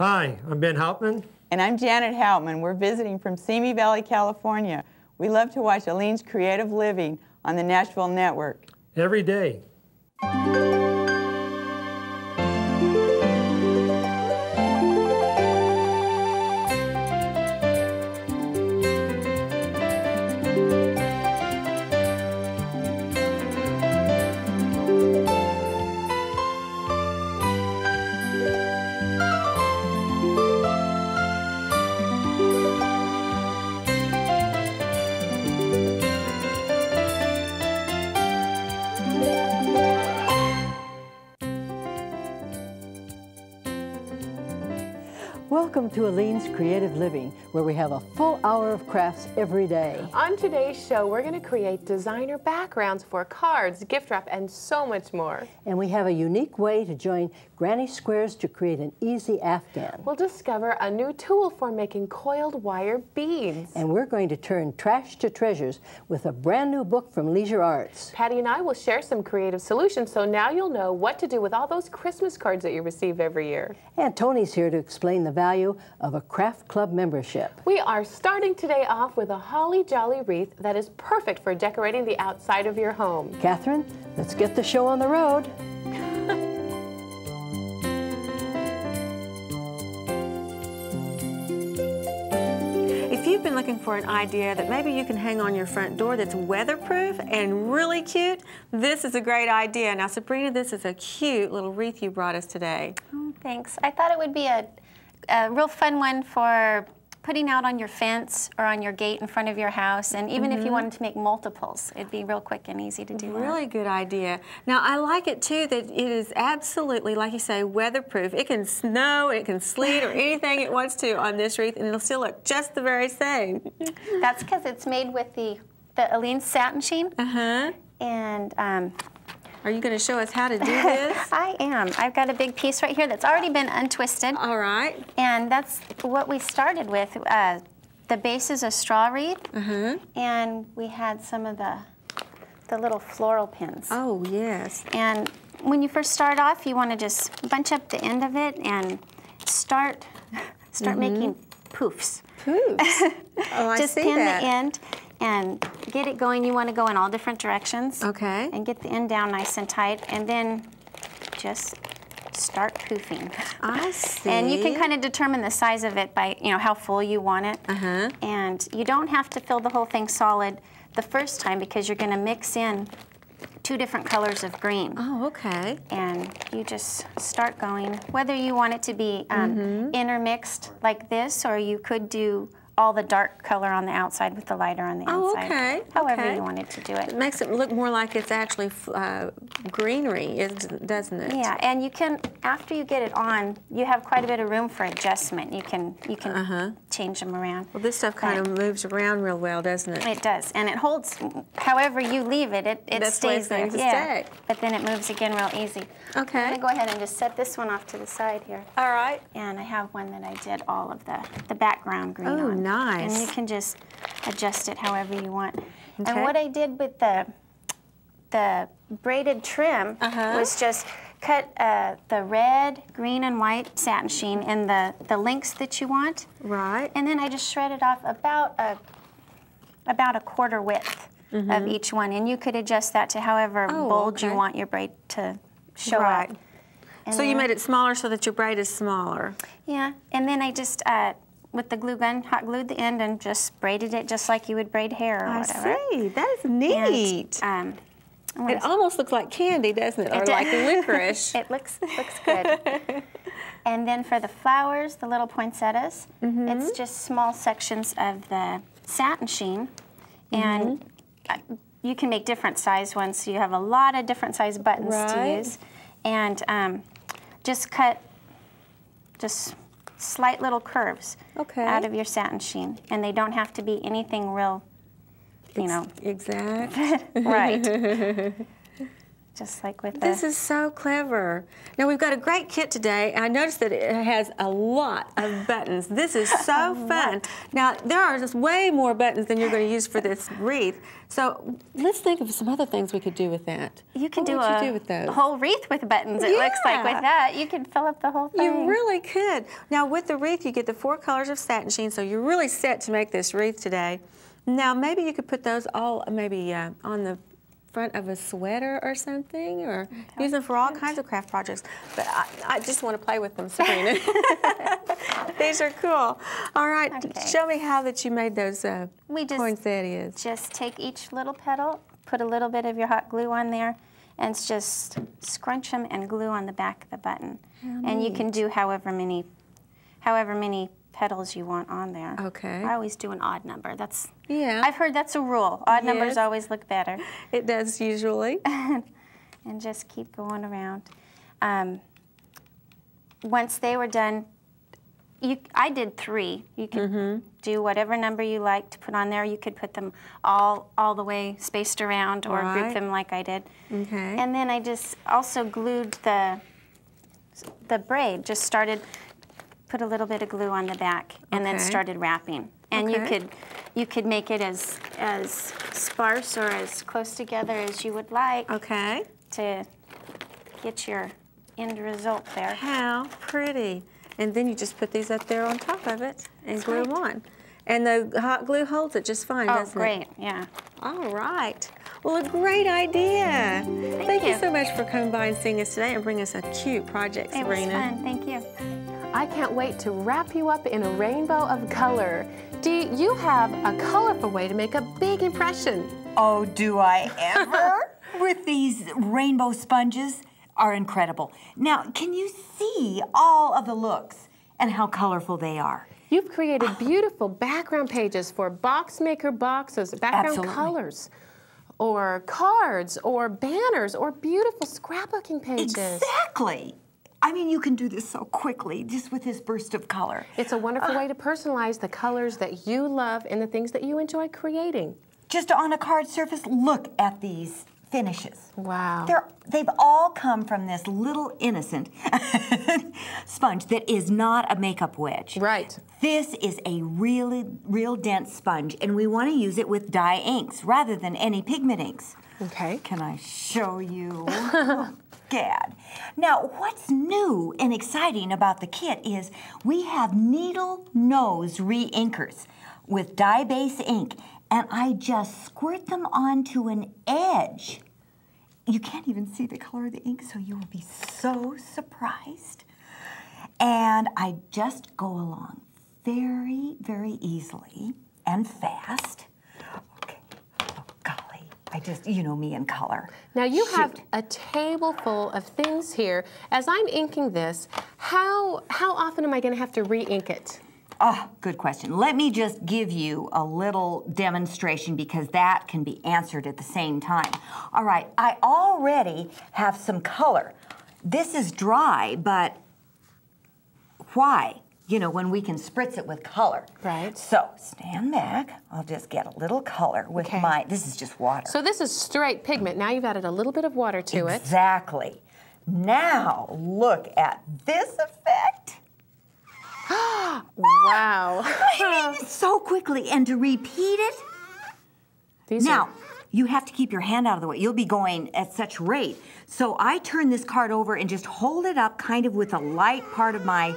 Hi, I'm Ben Hauptman. And I'm Janet Hauptman. We're visiting from Simi Valley, California. We love to watch Aleene's Creative Living on the Nashville Network. Every day. To Aleene's Creative Living, where we have a full hour of crafts every day. On today's show, we're going to create designer backgrounds for cards, gift wrap, and so much more. And we have a unique way to join granny squares to create an easy afghan. We'll discover a new tool for making coiled wire beads. And we're going to turn trash to treasures with a brand new book from Leisure Arts. Patty and I will share some creative solutions, so now you'll know what to do with all those Christmas cards that you receive every year. And Tony's here to explain the value of a craft club membership. We are starting today off with a holly jolly wreath that is perfect for decorating the outside of your home. Catherine, let's get the show on the road. If you've been looking for an idea that maybe you can hang on your front door that's weatherproof and really cute, this is a great idea. Now, Sabrina, this is a cute little wreath you brought us today. Oh, thanks. I thought it would be a, a real fun one for putting out on your fence or on your gate in front of your house. And even if you wanted to make multiples, it'd be real quick and easy to do that. Really good idea. Now, I like it too that it is absolutely, like you say, weatherproof. It can snow, it can sleet, or anything it wants to on this wreath, and it'll still look just the very same. That's because it's made with the, the Aleene's satin sheen. Uh-huh. And um, Are you going to show us how to do this? I am. I've got a big piece right here that's already been untwisted. All right. And that's what we started with. Uh, the base is a straw reed, Uh-huh. and we had some of the, the little floral pins. Oh, yes. And when you first start off, you want to just bunch up the end of it and start start making poofs. Poofs. Oh, I just see pin that. the end and get it going. You want to go in all different directions. Okay. And get the end down nice and tight, and then just start poofing. I see. And you can kind of determine the size of it by, you know, how full you want it. Uh-huh. And you don't have to fill the whole thing solid the first time because you're going to mix in two different colors of green. Oh, okay. And you just start going. Whether you want it to be um, Mm-hmm. intermixed like this, or you could do all the dark color on the outside with the lighter on the Oh, inside. okay, However okay. you wanted to do It it. makes it look more like it's actually uh, greenery, doesn't it? Yeah, and you can after you get it on, you have quite a bit of room for adjustment. You can you can Uh-huh. change them around. Well, this stuff kind of moves around real well, doesn't it? It does, and it holds. However you leave it, it, it That's stays there. yeah, stay. but then it moves again real easy. Okay. I'm gonna go ahead and just set this one off to the side here. All right. And I have one that I did all of the, the background green Oh, on. nice. And you can just adjust it however you want. Okay. And what I did with the the braided trim Uh-huh. was just cut uh, the red, green, and white satin sheen in the, the lengths that you want. Right. And then I just shredded off about a about a quarter width of each one, and you could adjust that to however Mm-hmm. Oh, bold okay. you want your braid to show Right. up. And So you made it smaller so that your braid is smaller. yeah, and then I just uh, with the glue gun hot glued the end and just braided it just like you would braid hair or I whatever. see. That is And, neat. um, I'm it almost looks like candy, doesn't it? Or It like licorice. It looks looks good. and then for the flowers, the little poinsettias, Mm-hmm. it's just small sections of the satin sheen, and Mm-hmm. uh, you can make different size ones. So you have a lot of different size buttons Right. to use, and um, just cut just slight little curves Okay. out of your satin sheen, and they don't have to be anything real, you know, Exact. right. just like with This the, is so clever. Now we've got a great kit today. I noticed that it has a lot of buttons. This is so fun. Now there are just way more buttons than you're going to use for this wreath. So let's think of some other things we could do with that. you can what do a you do with those? whole wreath with buttons. It looks like with that you can fill up the whole thing. You really could. Now with the wreath, you get the four colors of satin sheen, so you're really set to make this wreath today. Now maybe you could put those all maybe uh, on the front of a sweater or something, or use them for all kinds of craft projects. But I, I just want to play with them, Sabrina. These are cool. All right, Okay. show me how that you made those uh, We just- poinsettias. Just take each little petal, put a little bit of your hot glue on there, and just scrunch them and glue on the back of the button. And you can do however many, however many petals you want on there. Okay. I always do an odd number. That's Yeah. I've heard that's a rule. Odd Yes. numbers always look better. It does usually. and just keep going around. Um, once they were done, you, I did three. You could Mm-hmm. do whatever number you like to put on there. You could put them all all the way spaced around, or Right. group them like I did. Okay. And then I just also glued the the braid. Just started put a little bit of glue on the back, and then started wrapping. And you could you could make it as as sparse or as close together as you would like Okay. to get your end result there. How pretty. And then you just put these up there on top of it and glue them on. And the hot glue holds it just fine, Oh, doesn't great, it? Great, yeah. All right. Well, a great idea. Thank, you. you. so much for coming by and seeing us today and bringing us a cute project, It was fun, thank you. I can't wait to wrap you up in a rainbow of color. Dee, you have a colorful way to make a big impression. Oh, do I ever? With these rainbow sponges are incredible. Now, can you see all of the looks and how colorful they are? You've created beautiful background pages for box maker boxes, background Absolutely. colors, or cards, or banners, or beautiful scrapbooking pages. Exactly. I mean, you can do this so quickly just with this burst of color. It's a wonderful uh, way to personalize the colors that you love and the things that you enjoy creating. Just on a card surface, look at these finishes. Wow. They're, they've all come from this little innocent sponge that is not a makeup wedge. Right. This is a really, real dense sponge, and we want to use it with dye inks rather than any pigment inks. Okay. Can I show you? Gad. Now, what's new and exciting about the kit is we have needle nose re-inkers with dye base ink, and I just squirt them onto an edge. You can't even see the color of the ink, so you will be so surprised. And I just go along very, very easily and fast. I just, you know me in color. Now you have a table full of things here. As I'm inking this, how how often am I going to have to re-ink it? Oh, good question. Let me just give you a little demonstration because that can be answered at the same time. All right, I already have some color. This is dry, but why? You know, when we can spritz it with color. Right. So, stand back. I'll just get a little color with Okay. my, this is just water. So this is straight pigment. Now you've added a little bit of water to it. Exactly. Now, look at this effect. Wow. I mean, so quickly, and to repeat it, These Now, are you have to keep your hand out of the way. You'll be going at such rate. So I turn this card over and just hold it up kind of with a light part of my,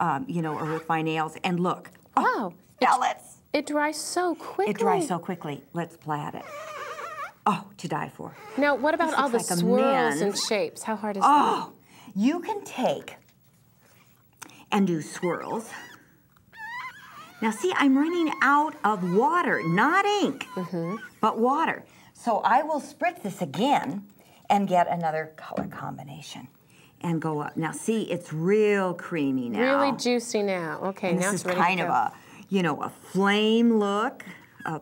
um, you know, or with my nails. And look. wow. Now let's. It dries so quickly. It dries so quickly. Let's plat it. Oh, to die for. Now, what about all the like swirls and shapes? How hard is Oh, you can take and do swirls. Now, see, I'm running out of water, not ink, but water. So I will spritz this again and get another color combination and go up. Now, see, it's real creamy now. Really juicy now. Okay, And now this it's is kind of a, you know, a flame look, a,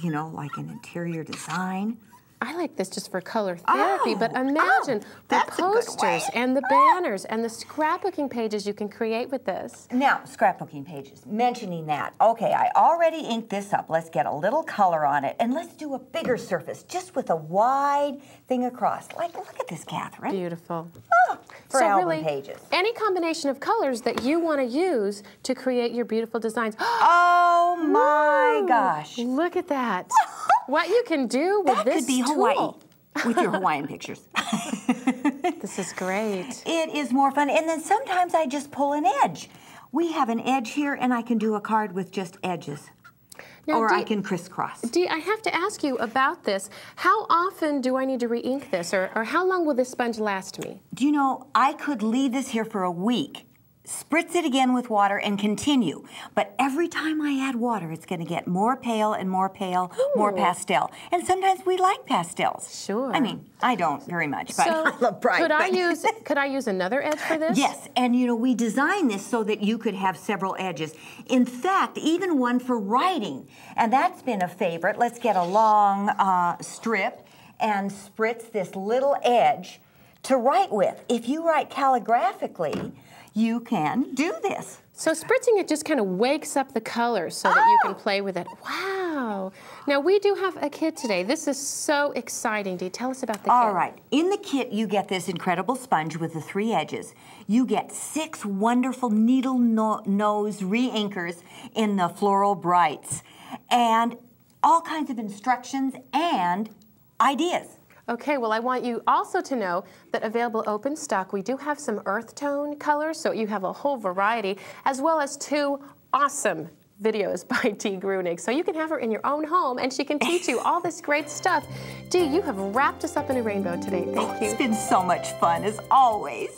you know, like an interior design. I like this just for color therapy, but Oh, oh imagine oh, the that's a good way. posters and the banners and the scrapbooking pages you can create with this. Now, scrapbooking pages. Mentioning that. Okay, I already inked this up. Let's get a little color on it and let's do a bigger surface just with a wide thing across. Like, look at this, Catherine. Beautiful. Oh, for so album really, pages. any combination of colors that you want to use to create your beautiful designs. Oh my gosh. Look at that. what you can do with That this could be tool. Hawaii with your Hawaiian pictures. This is great. It is more fun. And then sometimes I just pull an edge. We have an edge here, and I can do a card with just edges. Now, or I can crisscross. Dee, I have to ask you about this. How often do I need to re-ink this, or, or how long will this sponge last me? Do you know, I could leave this here for a week, spritz it again with water, and continue. But every time I add water, it's going to get more pale and more pale, more pastel. And sometimes we like pastels. Sure. I mean, I don't very much, but so I love bright. could I use could I use another edge for this? Yes, and you know, we designed this so that you could have several edges. In fact, even one for writing. And that's been a favorite. Let's get a long uh, strip and spritz this little edge to write with. If you write calligraphically, you can do this. So spritzing it just kind of wakes up the colors so that you Oh! can play with it. Wow. Now we do have a kit today. This is so exciting. Dee, tell us about the All kit. All right. In the kit, you get this incredible sponge with the three edges. You get six wonderful needle no- nose re-inkers in the Floral Brights, and all kinds of instructions and ideas. Okay, well, I want you also to know that available open stock, we do have some earth tone colors, so you have a whole variety, as well as two awesome videos by Dee Gruenig. So you can have her in your own home and she can teach you all this great stuff. Dee, you have wrapped us up in a rainbow today. Thank It's you. It's been so much fun, as always.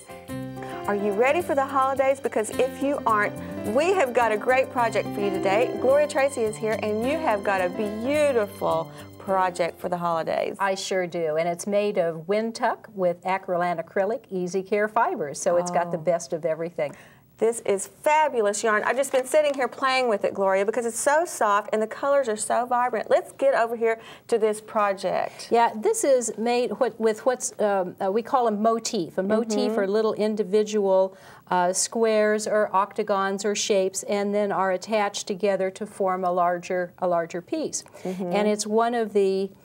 Are you ready for the holidays? Because if you aren't, we have got a great project for you today. Gloria Tracy is here, and you have got a beautiful project for the holidays. I sure do, and it's made of Wintuk with acrylic acrylic easy care fibers, so it's got the oh. best of everything. This is fabulous yarn. I've just been sitting here playing with it, Gloria, because it's so soft and the colors are so vibrant. Let's get over here to this project. Yeah, this is made with what's um, uh, we call a motif. A motif are little individual uh, squares or octagons or shapes, and then are attached together to form a larger a larger piece. And it's one of the mm,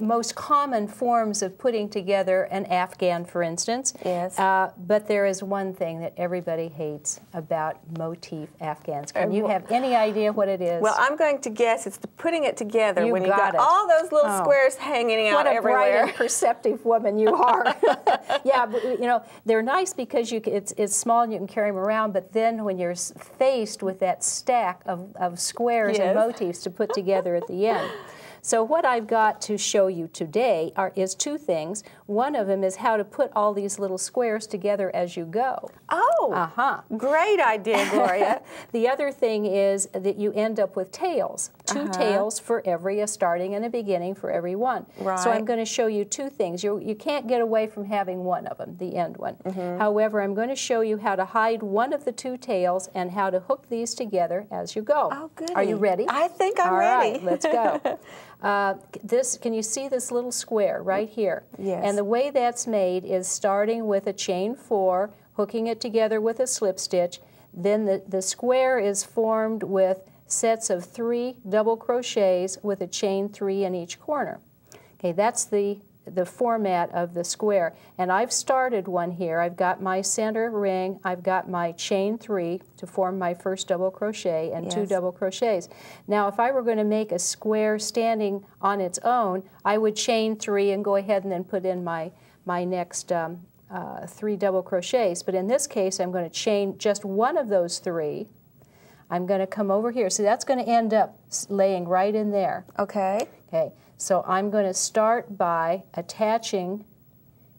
most common forms of putting together an Afghan, for instance. Yes. Uh, but there is one thing that everybody hates about motif Afghans. Can you have any idea what it is? Well, I'm going to guess it's the putting it together You when you got all those little Oh. squares hanging out everywhere. what a perceptive woman you are. yeah, but, you know they're nice because you it's it's small and you can carry them around. But then when you're faced with that stack of, of squares and motifs to put together at the end. So what I've got to show you today are, is two things. One of them is how to put all these little squares together as you go. Oh, Uh-huh. great idea, Gloria. the other thing is that you end up with tails. 2 tails for every, a starting and a beginning for every one. Right. So I'm going to show you two things. You, you can't get away from having one of them, the end one. However, I'm going to show you how to hide one of the two tails and how to hook these together as you go. Oh, goody. Are you ready? I think I'm All right, ready. let's go. Uh, this, can you see this little square right here? Yes. And the way that's made is starting with a chain four, hooking it together with a slip stitch. Then the, the square is formed with sets of three double crochets with a chain three in each corner. Okay, that's the the format of the square. And I've started one here. I've got my center ring, I've got my chain three to form my first double crochet and two double crochets. Now if I were going to make a square standing on its own, I would chain three and go ahead and then put in my, my next um, uh, three double crochets. But in this case, I'm going to chain just one of those three. I'm going to come over here. So that's going to end up laying right in there. okay. Okay, so I'm going to start by attaching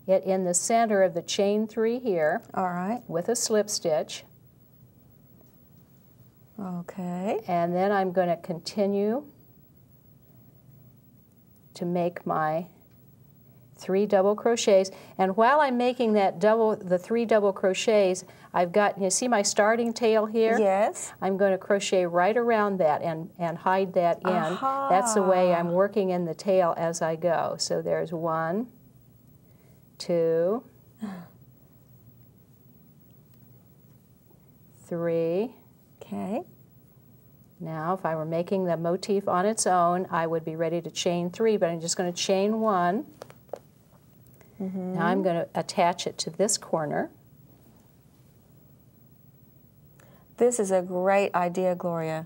it in the center of the chain three here All right. with a slip stitch. Okay. And then I'm going to continue to make my three double crochets. And while I'm making that double, the three double crochets, I've got, you see my starting tail here? Yes. I'm going to crochet right around that and, and hide that in. That's the way I'm working in the tail as I go. So there's one, two, three. Okay. Now, if I were making the motif on its own, I would be ready to chain three, but I'm just going to chain one. Now I'm going to attach it to this corner. This is a great idea, Gloria.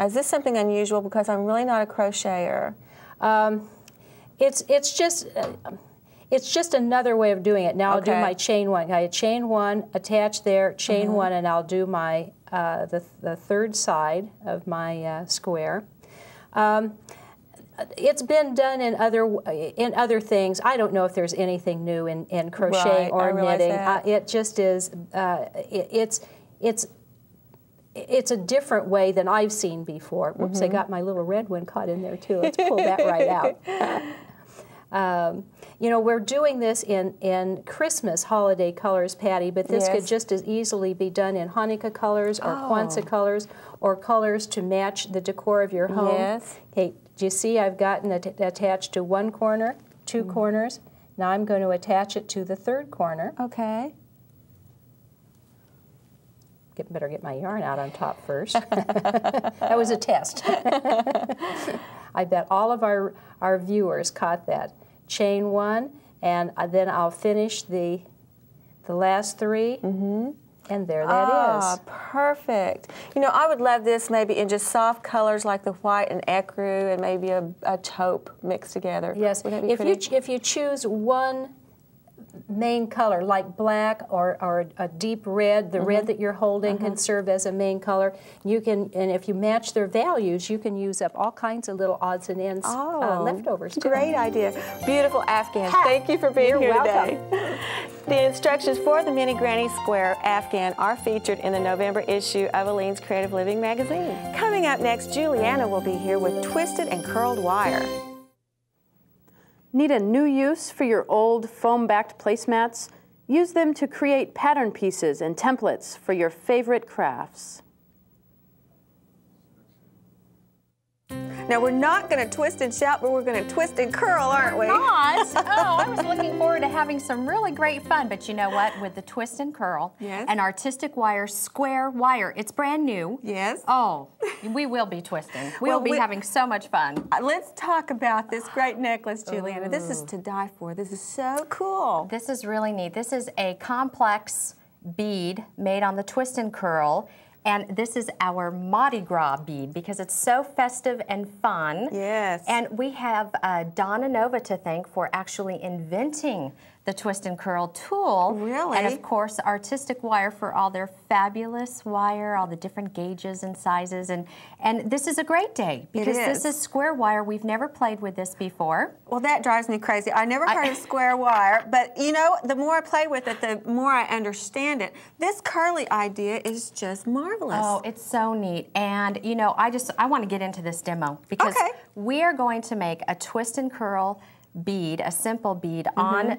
Is this something unusual? Because I'm really not a crocheter. Um, it's it's just uh, it's just another way of doing it. Now I'll do my chain one. I chain one, attach there, chain one, and I'll do my uh, the the third side of my uh, square. Um, it's been done in other in other things. I don't know if there's anything new in, in crocheting Right, or knitting. Uh, it just is. Uh, it, it's it's it's a different way than I've seen before. Whoops, Mm-hmm. I got my little red one caught in there too. Let's pull that right out. Um, you know, we're doing this in, in Christmas holiday colors, Patty, but this could just as easily be done in Hanukkah colors or Oh. Kwanzaa colors or colors to match the decor of your home. Yes. Okay, do you see I've gotten it attached to one corner, two Mm. corners. Now I'm going to attach it to the third corner. Okay. Get, better get my yarn out on top first. that was a test. I bet all of our, our viewers caught that. Chain one, and uh, then I'll finish the, the last 3 and there that is. ah, perfect. You know, I would love this maybe in just soft colors like the white and ecru and maybe a, a taupe mixed together. Yes, Would that be if you, pretty? ch- if you choose one main color, like black or, or a deep red, the Mm-hmm. red that you're holding can serve as a main color. You can, and if you match their values, you can use up all kinds of little odds and ends uh, Oh, leftovers. too. Great idea. Beautiful Afghan. Thank you for being You're here welcome. today. The instructions for the Mini Granny Square Afghan are featured in the November issue of Aleene's Creative Living magazine. Coming up next, Juliana will be here with twisted and curled wire. Need a new use for your old foam-backed placemats? Use them to create pattern pieces and templates for your favorite crafts. Now, we're not going to twist and shout, but we're going to twist and curl, aren't we? Not. Oh, I was looking forward to having some really great fun. But you know what? With the twist and curl, Yes. an artistic wire, square wire. It's brand new. Yes. Oh, we will be twisting. We Well, will be we- having so much fun. Uh, Let's talk about this great necklace, Juliana. This is to die for. This is so cool. This is really neat. This is a complex bead made on the twist and curl. And this is our Mardi Gras bead because it's so festive and fun. Yes. And we have uh, Donna Nova to thank for actually inventing the twist and curl tool. Really? And of course, artistic wire for all their fabulous wire, all the different gauges and sizes. And, and this is a great day because is. this is square wire. We've never played with this before. Well, that drives me crazy. I never heard of square wire, but you know, the more I play with it, the more I understand it. This curly idea is just marvelous. Oh, it's so neat. And you know, I just I want to get into this demo because Okay. we are going to make a twist and curl bead, a simple bead mm-hmm. on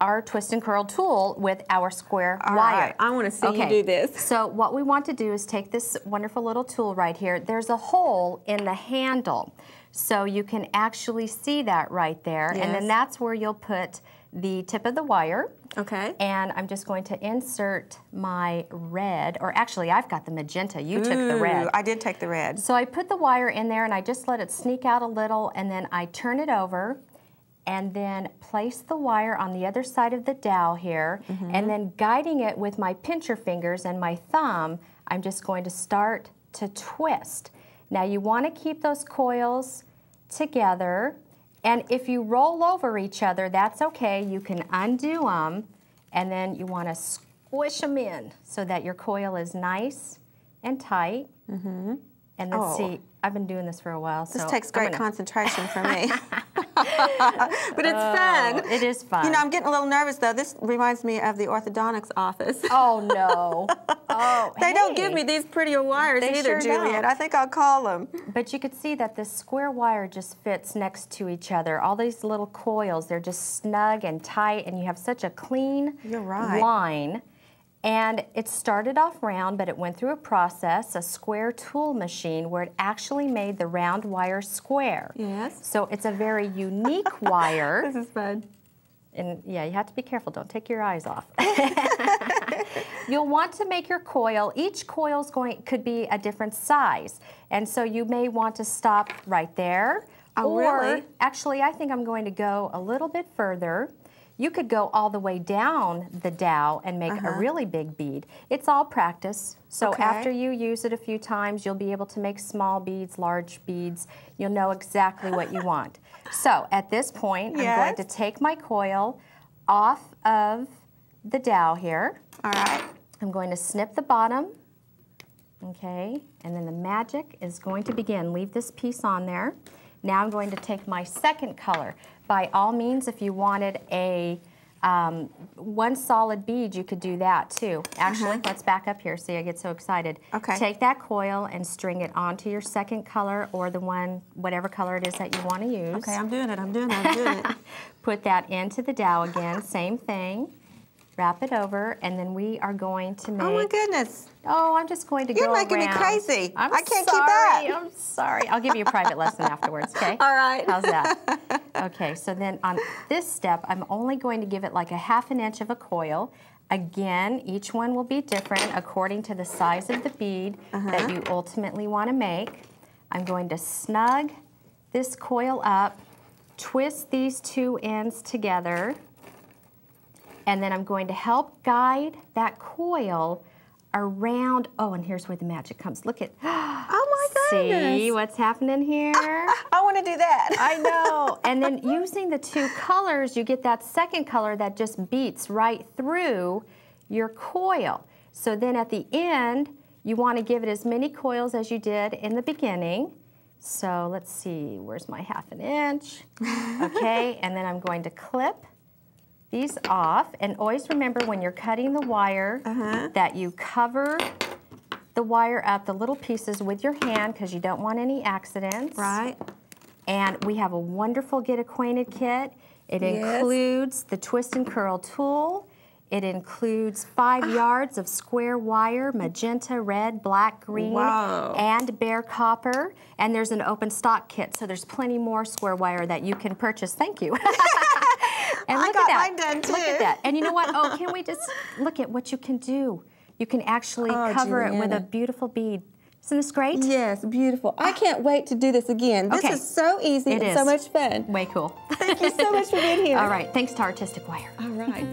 our twist and curl tool with our square All wire. right, I wanna see you do this. So what we want to do is take this wonderful little tool right here. There's a hole in the handle. So you can actually see that right there. Yes. And then that's where you'll put the tip of the wire. Okay. And I'm just going to insert my red, or actually I've got the magenta, you took the red. Ooh, I did take the red. So I put the wire in there and I just let it sneak out a little and then I turn it over and then place the wire on the other side of the dowel here Mm-hmm. and then guiding it with my pincher fingers and my thumb, I'm just going to start to twist. Now you want to keep those coils together and if you roll over each other, that's okay. You can undo them and then you want to squish them in so that your coil is nice and tight. And let's Oh. see, I've been doing this for a while. This so takes great gonna- concentration for me. but it's fun. Oh, it is fun. You know, I'm getting a little nervous though. This reminds me of the orthodontics office. oh no. Oh, they don't give me these prettier wires They either, sure Juliet. don't. I think I'll call them. But you could see that this square wire just fits next to each other. All these little coils, they're just snug and tight, and you have such a clean You're right. line. And it started off round, but it went through a process, a square tool machine, where it actually made the round wire square. Yes. So it's a very unique wire. This is fun. And yeah, you have to be careful. Don't take your eyes off. You'll want to make your coil. Each coil's going could be a different size, and so you may want to stop right there. Oh, or really? actually, I think I'm going to go a little bit further. You could go all the way down the dowel and make a really big bead. It's all practice. So Uh-huh. Okay. after you use it a few times, you'll be able to make small beads, large beads. You'll know exactly what you want. So at this point, I'm going to take my coil off of the dowel here. All right. I'm going to snip the bottom, okay, and then the magic is going to begin. Leave this piece on there. Now I'm going to take my second color. By all means, if you wanted a um, one solid bead, you could do that too. Actually, let's back up here. See, I get so excited. Uh-huh. Okay. Take that coil and string it onto your second color or the one, whatever color it is that you want to use. Okay, I'm doing it. I'm doing it. I'm doing it. Put that into the dowel again, same thing. Wrap it over, and then we are going to make. Oh my goodness. Oh, I'm just going to go. You're go making me crazy. I'm I can't keep sorry, up. I'm sorry. I'll give you a private lesson afterwards, okay? All right. How's that? Okay, so then on this step, I'm only going to give it like a half an inch of a coil. Again, each one will be different according to the size of the bead Uh-huh. that you ultimately want to make. I'm going to snug this coil up, twist these two ends together, and then I'm going to help guide that coil around. Oh, and here's where the magic comes. Look at. My goodness. See what's happening here? I want to do that. I know. And then using the two colors, you get that second color that just beats right through your coil. So then at the end, you want to give it as many coils as you did in the beginning. So let's see, where's my half an inch? Okay, and then I'm going to clip these off. And always remember when you're cutting the wire uh-huh. that you cover the wire up, the little pieces with your hand because you don't want any accidents. Right. And we have a wonderful Get Acquainted kit. It Yes. includes the twist and curl tool. It includes five ah. yards of square wire, magenta, red, black, green, Wow. and bare copper. And there's an open stock kit, so there's plenty more square wire that you can purchase. Thank you. and I look got at that. mine done, too. Look at that. And you know what? Oh, can we just look at what you can do? You can actually Oh, cover it with a beautiful bead. Isn't this great? Yes, beautiful. I can't wait to do this again. This Okay. is so easy It and is. so much fun. Way cool. Thank you so much for being here. All right, thanks to Artistic Wire. All right.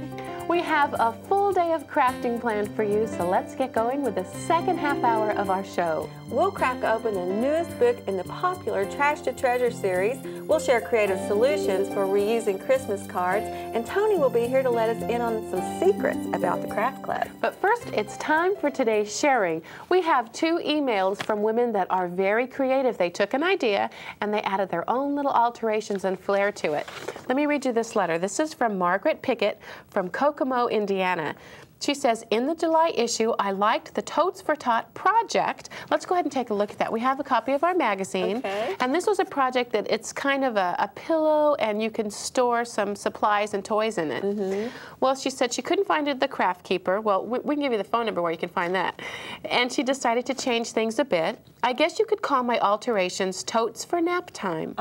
We have a full day of crafting planned for you, so let's get going with the second half hour of our show. We'll crack open the newest book in the popular Trash to Treasure series. We'll share creative solutions for reusing Christmas cards, and Tony will be here to let us in on some secrets about the Craft Club. But first, it's time for today's sharing. We have two emails from women that are very creative. They took an idea and they added their own little alterations and flair to it. Let me read you this letter. This is from Margaret Pickett from Kokomo, Indiana. She says, in the July issue, I liked the Totes for Tot project. Let's go ahead and take a look at that. We have a copy of our magazine. Okay. And this was a project that it's kind of a, a pillow and you can store some supplies and toys in it. Mm-hmm. Well, she said she couldn't find it at the Craft Keeper. Well, we, we can give you the phone number where you can find that. And she decided to change things a bit. I guess you could call my alterations totes for nap time.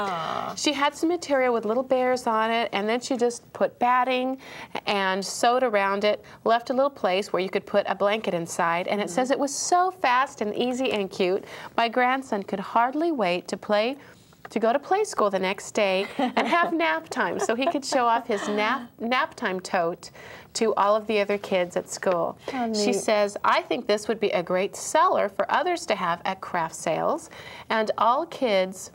She had some material with little bears on it, and then she just put batting and sewed around it, left a little place where you could put a blanket inside, and it says it was so fast and easy and cute. My grandson could hardly wait to play to go to play school the next day and have nap time so he could show off his nap nap time tote to all of the other kids at school. She says, I think this would be a great seller for others to have at craft sales and all kids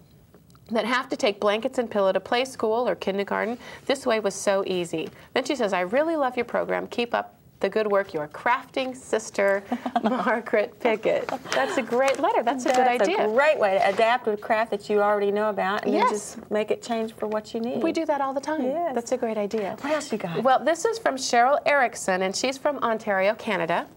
that have to take blankets and pillow to play school or kindergarten. This way was so easy. Then she says, I really love your program. Keep up the good work your crafting sister, Margaret Pickett. That's a great letter. That's a good That's idea. a great way to adapt a craft that you already know about and Yes. then just make it change for what you need. We do that all the time. Yes. That's a great idea. What else you got? Well, this is from Cheryl Erickson, and she's from Ontario, Canada.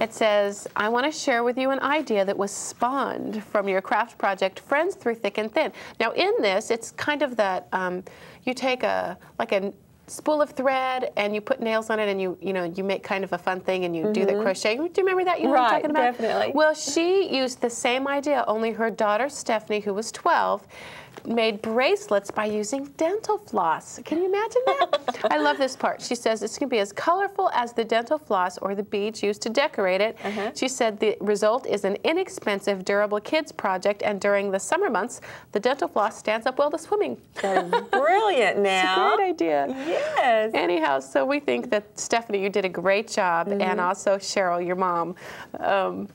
It says, I want to share with you an idea that was spawned from your craft project, Friends Through Thick and Thin. Now, in this, it's kind of that um, you take a, like a spool of thread and you put nails on it and you, you know, you make kind of a fun thing and you do the mm-hmm. crochet. Do you remember that? You know what I'm Right, talking about? definitely. Well, she used the same idea, only her daughter, Stephanie, who was 12, made bracelets by using dental floss. Can you imagine that? I love this part. She says it's going to be as colorful as the dental floss or the beads used to decorate it. She said the result is an inexpensive, durable kids project, and during the summer months, the dental floss stands up well to swimming. That is Brilliant now. It's a great idea. Yes. Anyhow, so we think that Stephanie, you did a great job, and also Cheryl, your mom. Um,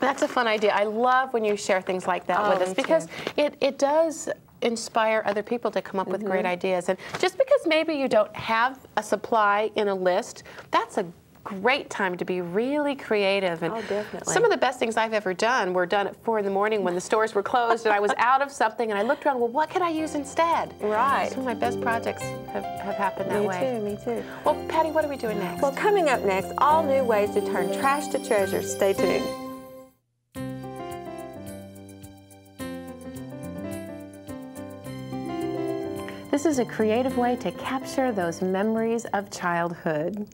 that's a fun idea. I love when you share things like that Oh, with us because too. it, it does inspire other people to come up with great mm-hmm. ideas. And just because maybe you don't have a supply in a list, that's a great time to be really creative. And Oh, definitely. some of the best things I've ever done were done at four in the morning when the stores were closed and I was out of something and I looked around, well, what can I use instead? Right. Some of my best projects have, have happened that Me way. Me too, me too. Well, Patty, what are we doing next? Well, coming up next, all new ways to turn trash to treasure. Stay tuned. This is a creative way to capture those memories of childhood.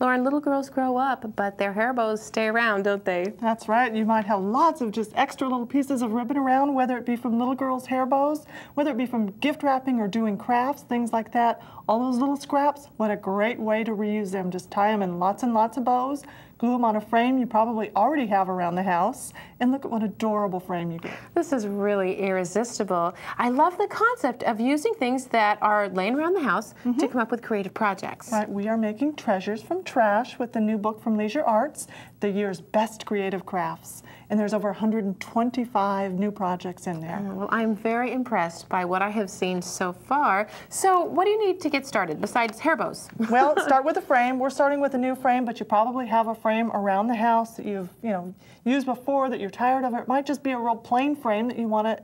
Lauren, little girls grow up, but their hair bows stay around, don't they? That's right. You might have lots of just extra little pieces of ribbon around, whether it be from little girls' hair bows, whether it be from gift wrapping or doing crafts, things like that. All those little scraps, what a great way to reuse them. Just tie them in lots and lots of bows, glue them on a frame you probably already have around the house, and look at what adorable frame you get. This is really irresistible. I love the concept of using things that are laying around the house to mm-hmm. come up with creative projects. Right, we are making treasures from trash with the new book from Leisure Arts, the year's best creative crafts. And there's over 125 new projects in there. Oh, well, I'm very impressed by what I have seen so far. So, what do you need to get started besides hair bows? well, start with a frame. We're starting with a new frame, but you probably have a frame around the house that you've, you know, used before that you're tired of. It might just be a real plain frame that you want to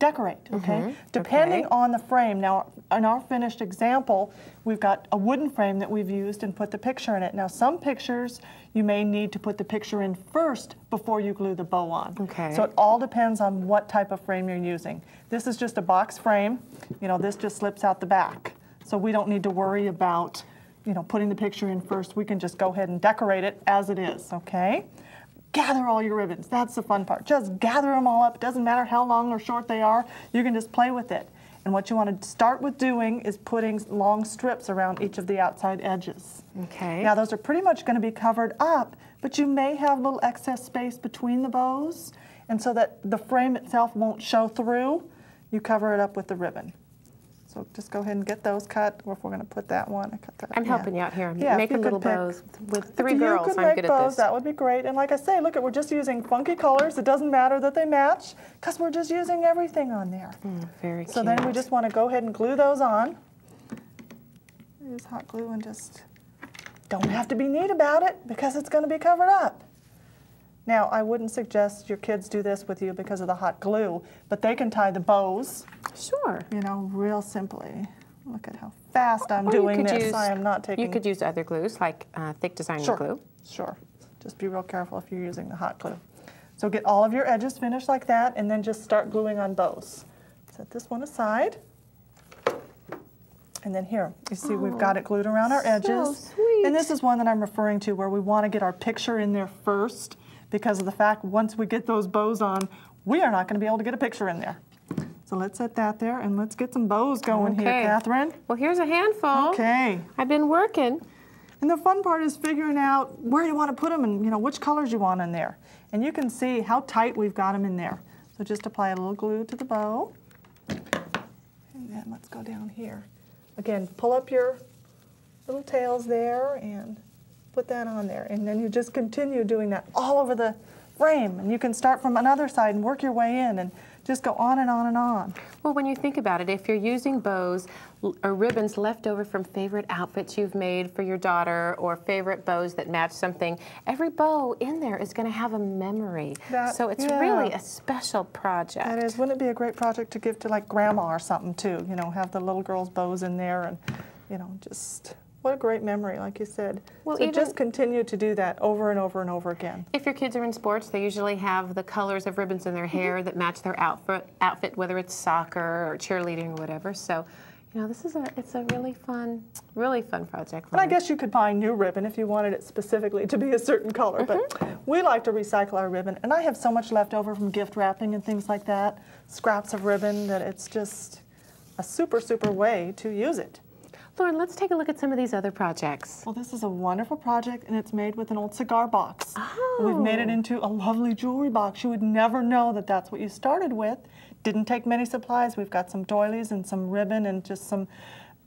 decorate, okay? Mm-hmm. Depending Okay. on the frame. Now, in our finished example, we've got a wooden frame that we've used and put the picture in it. Now, some pictures you may need to put the picture in first before you glue the bow on. Okay. So it all depends on what type of frame you're using. This is just a box frame. You know, this just slips out the back. So we don't need to worry about, you know, putting the picture in first. We can just go ahead and decorate it as it is, okay? Gather all your ribbons. That's the fun part. Just gather them all up. It doesn't matter how long or short they are. You can just play with it. And what you want to start with doing is putting long strips around each of the outside edges. Okay. Now those are pretty much going to be covered up, but you may have a little excess space between the bows, and so that the frame itself won't show through, you cover it up with the ribbon. So just go ahead and get those cut, or if we're going to put that one, I cut that. I'm yeah. helping you out here. I'm Yeah, making you little pick- bows with three you girls. could I'm make good bows, at this. That would be great. And like I say, look, at we're just using funky colors. It doesn't matter that they match, because we're just using everything on there. Mm, very So cute. then we just want to go ahead and glue those on. Use hot glue and just don't have to be neat about it because it's going to be covered up. Now, I wouldn't suggest your kids do this with you because of the hot glue, but they can tie the bows, Sure. you know, real simply. Look at how fast I'm Or doing this. use- I am not taking You could use other glues like uh, thick designer Sure. glue. Sure. Just be real careful if you're using the hot glue. So get all of your edges finished like that and then just start gluing on bows. Set this one aside. And then here, you see we've got it glued around our edges. So sweet. And this is one that I'm referring to where we want to get our picture in there first because of the fact once we get those bows on, we are not going to be able to get a picture in there. So let's set that there and let's get some bows going here, Catherine. Well, here's a handful. Okay. I've been working. And the fun part is figuring out where you want to put them and you know which colors you want in there. And you can see how tight we've got them in there. So just apply a little glue to the bow. And then let's go down here. Again, pull up your little tails there and put that on there. And then you just continue doing that all over the frame, and you can start from another side and work your way in and just go on and on and on. Well, when you think about it, if you're using bows or ribbons left over from favorite outfits you've made for your daughter or favorite bows that match something, every bow in there is going to have a memory. That- so it's yeah. really a special project. That is, wouldn't it be a great project to give to like grandma or something too? You know, have the little girl's bows in there and, you know, just what a great memory, like you said. Well, so just continue to do that over and over and over again. If your kids are in sports, they usually have the colors of ribbons in their Mm-hmm. hair that match their outfit, outfit, whether it's soccer or cheerleading or whatever. So, you know, this is a it's a really fun, really fun project. And I guess you could buy new ribbon if you wanted it specifically to be a certain color, but Mm-hmm. we like to recycle our ribbon. And I have so much left over from gift wrapping and things like that, scraps of ribbon, that it's just a super, super way to use it. Lauren, let's take a look at some of these other projects. Well, this is a wonderful project, and it's made with an old cigar box. And We've made it Oh. into a lovely jewelry box. You would never know that that's what you started with. Didn't take many supplies. We've got some doilies and some ribbon and just some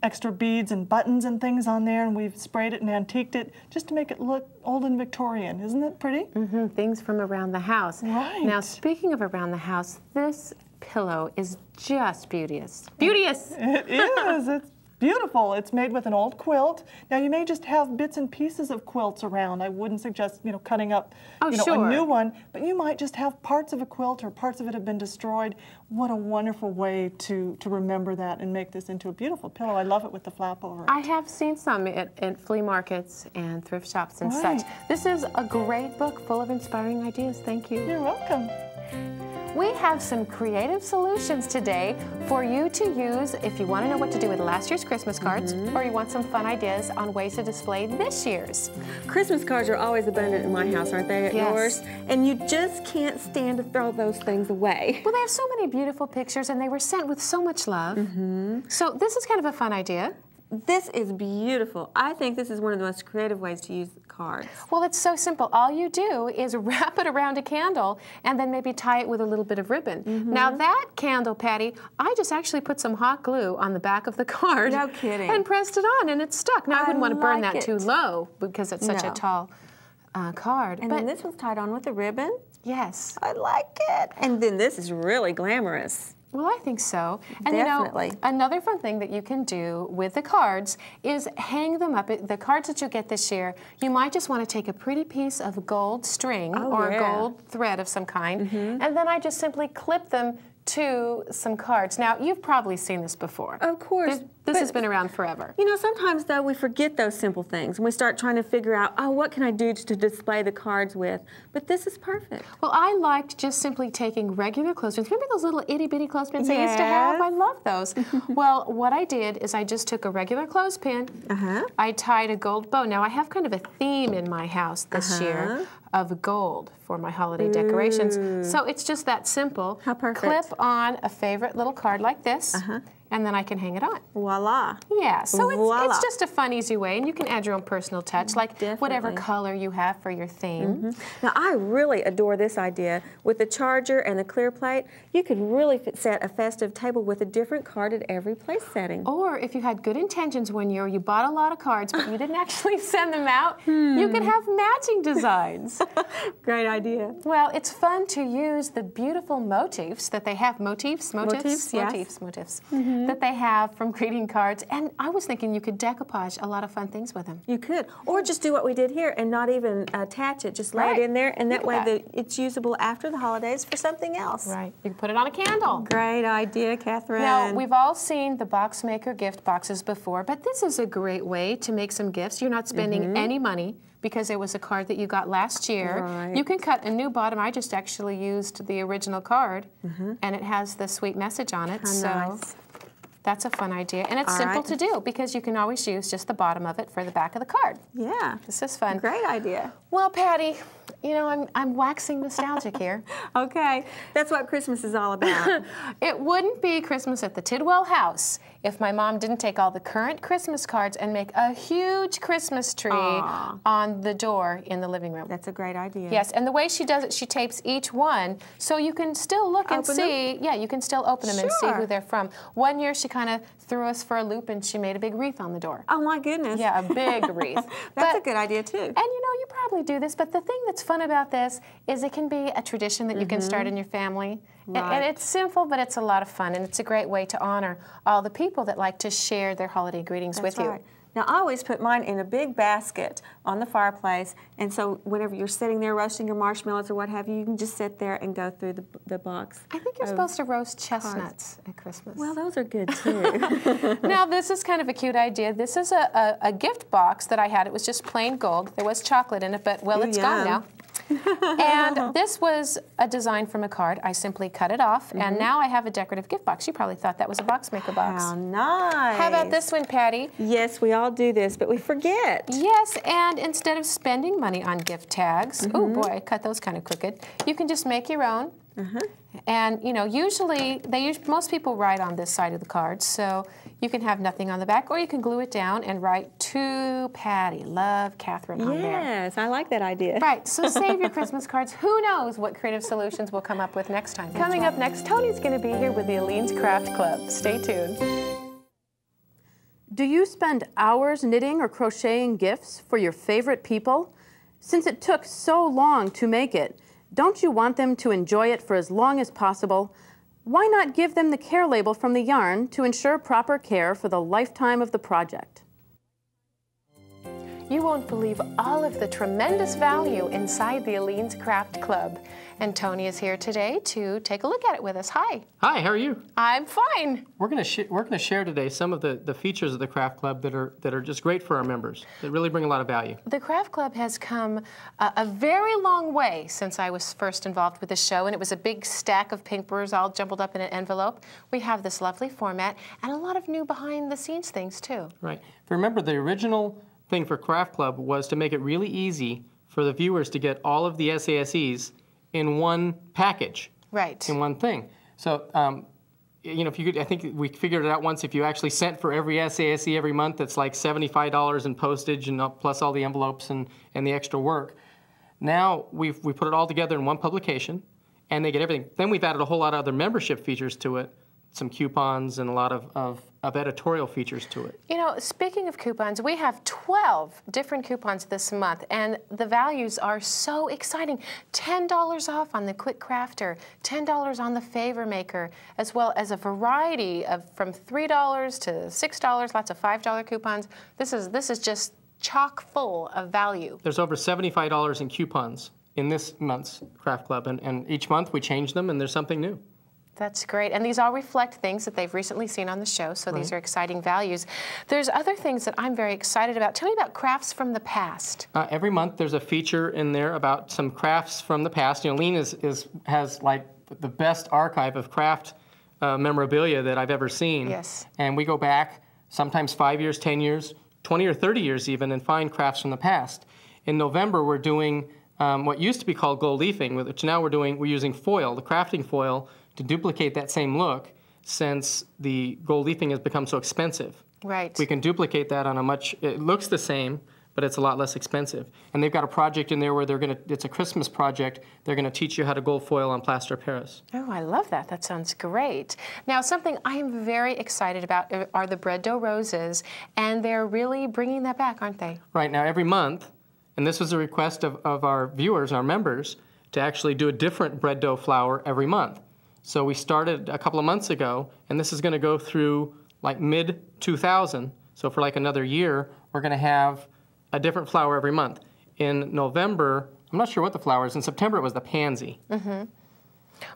extra beads and buttons and things on there, and we've sprayed it and antiqued it just to make it look old and Victorian. Isn't it pretty? Mm -hmm. things from around the house. Right. Now, speaking of around the house, this pillow is just beauteous. Beauteous! It is. It's beautiful. It's made with an old quilt. Now you may just have bits and pieces of quilts around. I wouldn't suggest you know cutting up Oh, you know sure. a new one, but you might just have parts of a quilt or parts of it have been destroyed. What a wonderful way to to remember that and make this into a beautiful pillow. I love it with the flap over. it. I have seen some at, at flea markets and thrift shops and such. This is a great book full of inspiring ideas. Thank you. You're welcome. We have some creative solutions today for you to use if you want to know what to do with last year's Christmas cards or you want some fun ideas on ways to display this year's. Christmas cards are always abundant in my house, aren't they at Yes. yours? And you just can't stand to throw those things away. Well, they have so many beautiful pictures and they were sent with so much love. Mm -hmm. So this is kind of a fun idea. This is beautiful. I think this is one of the most creative ways to use cards. Well, it's so simple. All you do is wrap it around a candle and then maybe tie it with a little bit of ribbon. Now that candle, Patty, I just actually put some hot glue on the back of the card. No kidding. And pressed it on and it stuck. Now I, I wouldn't want to burn like that too low because it's such No. a tall uh, card. And but then this one's tied on with a ribbon. yes. I like it. And then this is really glamorous. Well, I think so. And you Definitely. know, another fun thing that you can do with the cards is hang them up. The cards that you get this year, you might just want to take a pretty piece of gold string Oh, or yeah. Gold thread of some kind, mm-hmm. and then I just simply clip them to some cards. Now, you've probably seen this before. Of course, This, this has been around forever. You know, sometimes though we forget those simple things and we start trying to figure out, oh, what can I do to display the cards with? But this is perfect. Well, I liked just simply taking regular clothespins. Remember those little itty bitty clothespins I used to have? I love those. well, what I did is I just took a regular clothespin. Uh-huh. I tied a gold bow. Now I have kind of a theme in my house this year Uh-huh. Of gold for my holiday decorations. Mm. So it's just that simple. How perfect. Clip on a favorite little card like this, uh-huh. And then I can hang it on. Voila. Yeah, so it's, Voila. it's just a fun, easy way, and you can add your own personal touch, like whatever color you have for your theme. Mm-hmm. Now, I really adore this idea. With the charger and the clear plate, you could really set a festive table with a different card at every place setting. Or if you had good intentions one year, you bought a lot of cards, but you didn't actually send them out, you could hmm. have matching designs. Great idea. well, it's fun to use the beautiful motifs that they have. Motifs? Motifs? Motifs, yes. Motifs, motifs. Mm-hmm. Mm-hmm. That they have from greeting cards. And I was thinking you could decoupage a lot of fun things with them. You could. Or just do what we did here and not even attach it. Just lay Right. it in there, and that Look way at the, it's usable after the holidays for something else. Right. You can put it on a candle. Great idea, Catherine. Now, we've all seen the box maker gift boxes before, but this is a great way to make some gifts. You're not spending mm-hmm. any money because it was a card that you got last year. Right. You can cut a new bottom. I just actually used the original card, mm-hmm. and it has the sweet message on it. How so nice. That's a fun idea. And it's All simple right. to do because you can always use just the bottom of it for the back of the card. Yeah. This is fun. Great idea. Well, Patty, you know, I'm, I'm waxing nostalgic here. Okay. That's what Christmas is all about. It wouldn't be Christmas at the Tidwell house if my mom didn't take all the current Christmas cards and make a huge Christmas tree Aw. on the door in the living room. That's a great idea. Yes, and the way she does it, she tapes each one so you can still look and Open them? see. Yeah, you can still open them and see who they're from. One year she kind of threw us for a loop and she made a big wreath on the door. Oh my goodness. Yeah, a big wreath. That's But- a good idea too. And you know, you probably do this, but the thing that's fun about this is it can be a tradition that you can start mm-hmm. in your family. A- And, Right. it's simple, but it's a lot of fun, and it's a great way to honor all the people that like to share their holiday greetings That's with you. Now, I always put mine in a big basket on the fireplace, and so whenever you're sitting there roasting your marshmallows or what have you, you can just sit there and go through the, the box. I think you're supposed to roast chestnuts at Christmas. Well, those are good too. now, this is kind of a cute idea. This is a, a, a gift box that I had. It was just plain gold. There was chocolate in it, but well, it's gone now. And this was a design from a card. I simply cut it off, and mm-hmm. now I have a decorative gift box. You probably thought that was a box maker box. How nice. How about this one, Patty? Yes, we all do this, but we forget. Yes, and instead of spending money on gift tags, oh boy, I cut those kind of crooked. You can just make your own. Uh-huh. And you know, usually they us- most people write on this side of the card, so you can have nothing on the back, or you can glue it down and write to Patty, love Catherine on there. Yes, I like that idea. Right, so save your Christmas cards. Who knows what creative solutions we'll come up with next time. Coming up next, Tony's going to be here with the Aleene's Craft Club. Stay tuned. Do you spend hours knitting or crocheting gifts for your favorite people? Since it took so long to make it, don't you want them to enjoy it for as long as possible? Why not give them the care label from the yarn to ensure proper care for the lifetime of the project? You won't believe all of the tremendous value inside the Aleene's Craft Club. And Tony is here today to take a look at it with us. Hi. Hi, how are you? I'm fine. We're going to we're going to share today some of the, the features of the Craft Club that are that are just great for our members. That really bring a lot of value. The Craft Club has come a, a very long way since I was first involved with the show, and it was a big stack of papers all jumbled up in an envelope. We have this lovely format and a lot of new behind the scenes things, too. Right. If you remember, the original thing for Craft Club was to make it really easy for the viewers to get all of the SASEs in one package. Right. in one thing. So, um, you know, if you could, I think we figured it out once. If you actually sent for every SASE every month, that's like seventy-five dollars in postage and uh, plus all the envelopes and, and the extra work. Now we've we put it all together in one publication, and they get everything. Then we've added a whole lot of other membership features to it, some coupons and a lot of, of, of editorial features to it. You know, speaking of coupons, we have 12 different coupons this month, and the values are so exciting. $10 off on the Quick Crafter, $10 on the Favor Maker, as well as a variety of from $3 to $6, lots of $5 coupons. This is, this is just chock full of value. There's over seventy-five dollars in coupons in this month's Craft Club, and, and each month we change them, and there's something new. That's great. And these all reflect things that they've recently seen on the show, so these are exciting values. There's other things that I'm very excited about. Tell me about crafts from the past. Uh, every month there's a feature in there about some crafts from the past. You know, Lean is, is has like the best archive of craft uh, memorabilia that I've ever seen. Yes. And we go back sometimes five years, 10 years, 20 or 30 years even, and find crafts from the past. In November, we're doing um, what used to be called gold leafing, which now we're doing, we're using foil, the crafting foil, to duplicate that same look since the gold leafing has become so expensive. Right. We can duplicate that on a much, it looks the same, but it's a lot less expensive. And they've got a project in there where they're gonna, it's a Christmas project, they're gonna teach you how to gold foil on plaster Paris. Oh, I love that. That sounds great. Now, something I am very excited about are- are the bread dough roses, and they're really bringing that back, aren't they? Right now, every month, and this was a request of, of our viewers, our members, to actually do a different bread dough flower every month. So we started a couple of months ago, and this is gonna go through like mid 2000. So for like another year, we're gonna have a different flower every month. In November, I'm not sure what the flower is. In September, it was the pansy. Mm-hmm.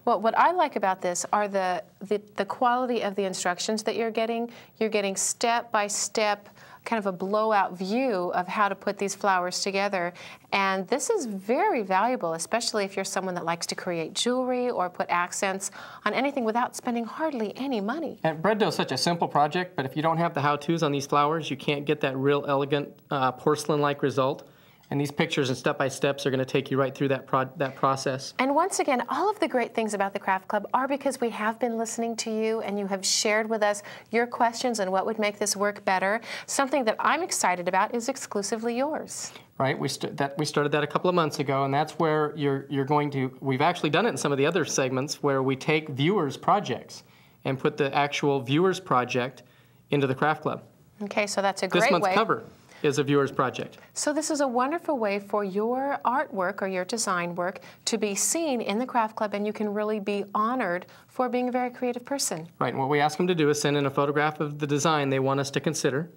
Well, what I like about this are the, the, the quality of the instructions that you're getting. You're getting step by step, kind of a blowout view of how to put these flowers together. And this is very valuable, especially if you're someone that likes to create jewelry or put accents on anything without spending hardly any money. And bread dough is such a simple project, but if you don't have the how-tos on these flowers, you can't get that real elegant uh, porcelain-like result. And these pictures and step-by-steps are going to take you right through that pro- that process. And once again, all of the great things about the Craft Club are because we have been listening to you and you have shared with us your questions and what would make this work better. Something that I'm excited about is exclusively yours. Right, we, st- that, we started that a couple of months ago, and that's where you're, you're going to, we've actually done it in some of the other segments where we take viewers' projects and put the actual viewers' project into the Craft Club. Okay, so that's a great This month's way. cover. Is a viewer's project. So this is a wonderful way for your artwork or your design work to be seen in the craft club and you can really be honored for being a very creative person. Right, and what we ask them to do is send in a photograph of the design they want us to consider,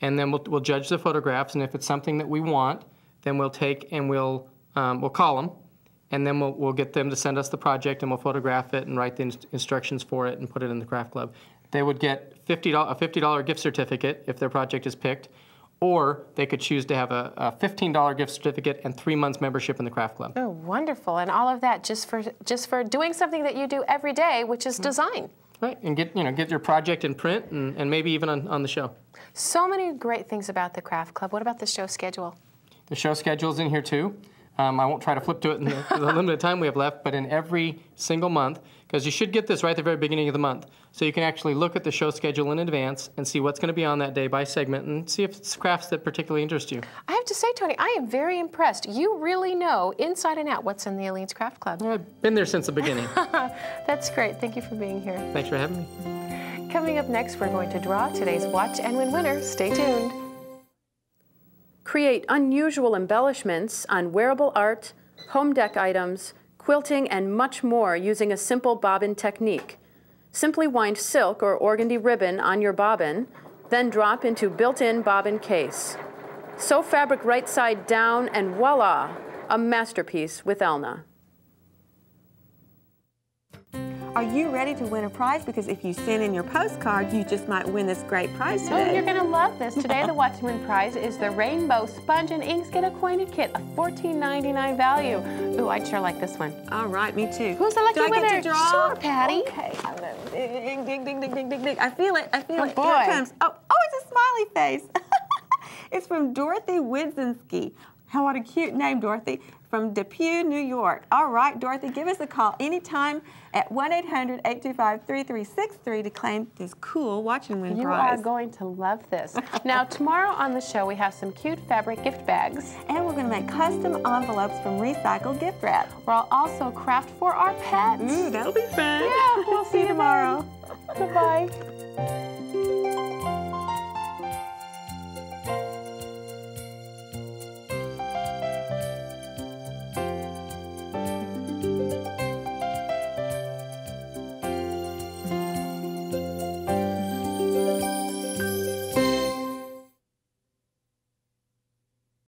and then we'll, we'll judge the photographs, and if it's something that we want, then we'll take and we'll, um, we'll call them, and then we'll, we'll get them to send us the project, and we'll photograph it and write the inst- instructions for it and put it in the craft club. They would get $50, a $50 gift certificate if their project is picked, or they could choose to have a, a $15 gift certificate and three months membership in the craft club. Oh, wonderful. And all of that just for just for doing something that you do every day, which is design. Right, and get, you know, get your project in print and, and maybe even on, on the show. So many great things about the craft club. What about the show schedule? The show schedule's in here too. Um, I won't try to flip to it in the, the limited time we have left, but in every single month, because you should get this right at the very beginning of the month, so you can actually look at the show schedule in advance and see what's going to be on that day by segment and see if it's crafts that particularly interest you. I have to say, Tony, I am very impressed. You really know inside and out what's in the Aleene's Craft Club. I've been there since the beginning. That's great. Thank you for being here. Thanks for having me. Coming up next, we're going to draw today's Watch and Win winner. Stay tuned. Create unusual embellishments on wearable art, home deck items, quilting, and much more using a simple bobbin technique. Simply wind silk or organdy ribbon on your bobbin, then drop into built-in bobbin case. Sew fabric right side down and voila, a masterpiece with Elna. Are you ready to win a prize? Because if you send in your postcard, you just might win this great prize oh, today. Oh, you're going to love this. Today, the Watch and Win Prize is the Rainbow Sponge and Inks Get Acquainted Kit, a $14.99 value. Ooh, I'd sure like this one. All right, me too. Who's the lucky Do I winner? get to draw? Sure, Patty. Okay. Ding, ding, ding, ding, ding, ding, ding. I feel it. I feel Oh, it. Here it comes. Oh, oh, it's a smiley face. it's from Dorothy Widzinski. How what a cute name, Dorothy. From Depew, New York. All right, Dorothy, give us a call anytime at 1-800-825-3363 to claim this cool watch and win You prize. are going to love this. now, tomorrow on the show, we have some cute fabric gift bags. and we're going to make custom envelopes from recycled gift wrap. We'll also craft for our pets. Ooh, that'll be fun. Yeah, we'll see you tomorrow. Goodbye.